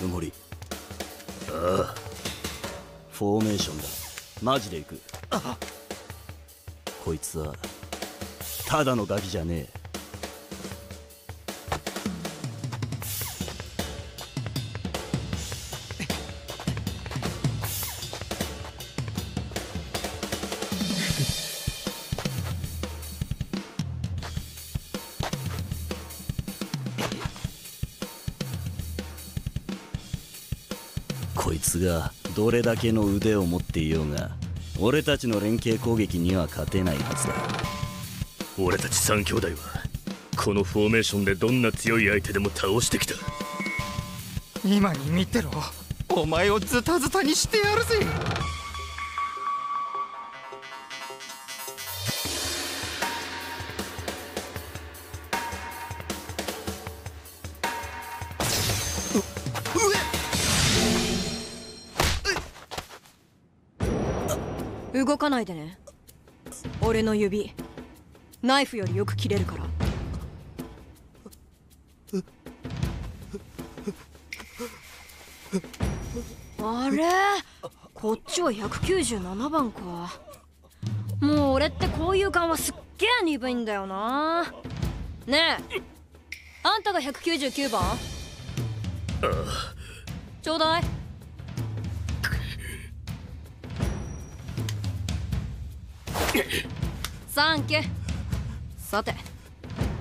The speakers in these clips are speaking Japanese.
埋もりああフォーメーションだマジで行くあこいつはただのガキじゃねえこいつがどれだけの腕を持っていようが俺たちの連携攻撃には勝てないはずだ。俺たち三兄弟はこのフォーメーションでどんな強い相手でも倒してきた。今に見てろ。お前をズタズタにしてやるぜ動かないでね。俺の指。ナイフよりよく切れるから。あれ？こっちは197番か。もう俺ってこういう感はすっげえ鈍いんだよな。ねえ。あんたが199番？ちょうだい。サンキュさて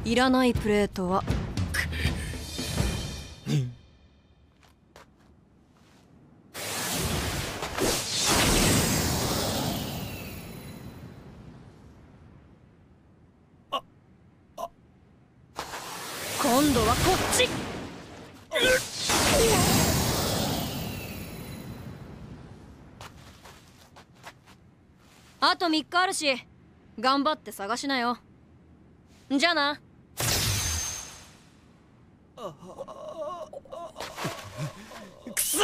いらないプレートは？今度はこっちあと3日あるし頑張って探しなよ。じゃあな。くそ